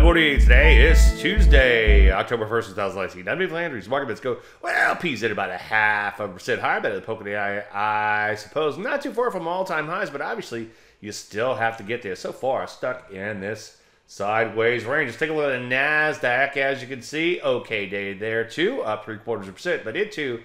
Good morning. Today is Tuesday, October 1st, 2019. I'm Dave Landry's market bets go, well, P's at about a half a percent higher, better than in the eye, I suppose. Not too far from all time highs, but obviously you still have to get there. So far, stuck in this sideways range. Let's take a look at the NASDAQ. As you can see, okay day there too, up three quarters of a percent, but it too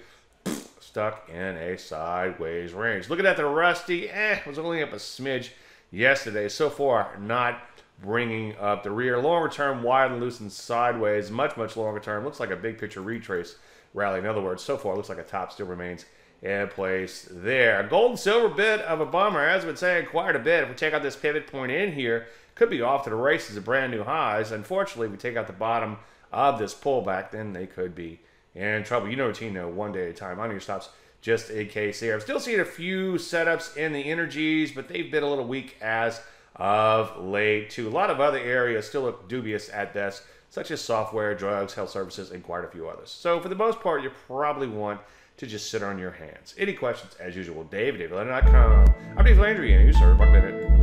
stuck in a sideways range. Looking at the Rusty, eh, was only up a smidge yesterday. So far, not bringing up the rear. Longer term, wide and loose and sideways. Much, much longer term. Looks like a big picture retrace rally. In other words, so far, looks like a top still remains in place there. Gold and silver bit of a bummer. As I've been saying, quite a bit. If we take out this pivot point in here, could be off to the races of brand new highs. Unfortunately, we take out the bottom of this pullback, then they could be in trouble. You know, know, one day at a time. On your stops, just in case here. I'm still seeing a few setups in the energies, but they've been a little weak as of late, too. A lot of other areas still look dubious at best, such as software, drugs, health services, and quite a few others. So, for the most part, you probably want to just sit on your hands. Any questions, as usual, Dave, DaveLandry.com. I'm Dave Landry, and you, sir, Buck Minute.